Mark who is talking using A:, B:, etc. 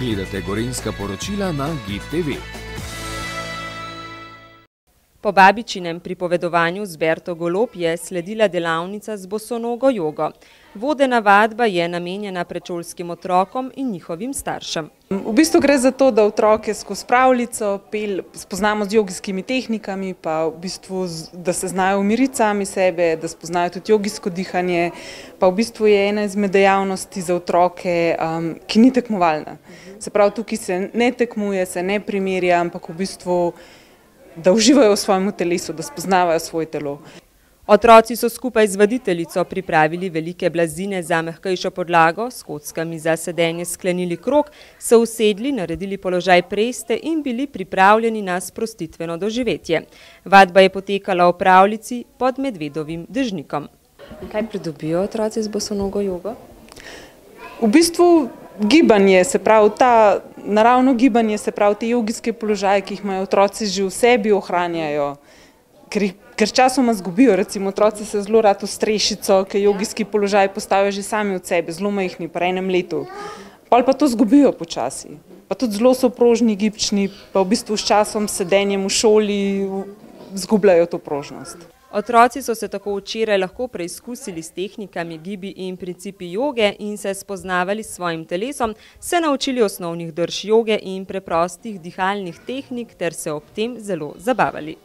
A: Gledate gorenska poročila na GTV.
B: Po babičinem pripovedovanju z Berto Golob je sledila delavnica z bosonogo jogo. Vodena vadba je namenjena predšolskim otrokom in njihovim staršem.
C: V bistvu gre za to, da otroke skozi pravljico pel, spoznamo z jogijskimi tehnikami, pa v bistvu, da se znajo umiriti sami sebe, da spoznajo tudi jogijsko dihanje, pa v bistvu je ena izmed dejavnosti za otroke, um, ki ni tekmovalna. Se pravi, tukaj se ne tekmuje, se ne primerja, ampak v bistvu da uživajo v svojem telesu, da spoznavajo svoje telo.
B: Otroci so skupaj z vaditeljico pripravili velike blazine za mehkejšo podlago, s kockami za sedenje sklenili krok, se usedli, naredili položaj preste in bili pripravljeni na sprostitveno doživetje. Vadba je potekala v pravljici pod medvedovim dežnikom.
D: Kaj pridobijo otroci z bosonogo jogo?
C: V bistvu gibanje, se pravi ta naravno gibanje, se pravi te jogijske položaje, ki jih imajo otroci že v sebi, ohranjajo, ker, ker časoma zgubijo, recimo otroci se zelo rad v strešico, ker jogijski položaj postavijo že sami od sebe, zelo majhni, po enem letu. Pol pa to zgubijo počasi. Pa tudi zelo so prožni, gibčni, pa v bistvu s časom sedenjem v šoli zgubljajo to prožnost.
B: Otroci so se tako včeraj lahko preizkusili s tehnikami gibi in principi joge in se spoznavali s svojim telesom, se naučili osnovnih drž joge in preprostih dihalnih tehnik ter se ob tem zelo zabavali.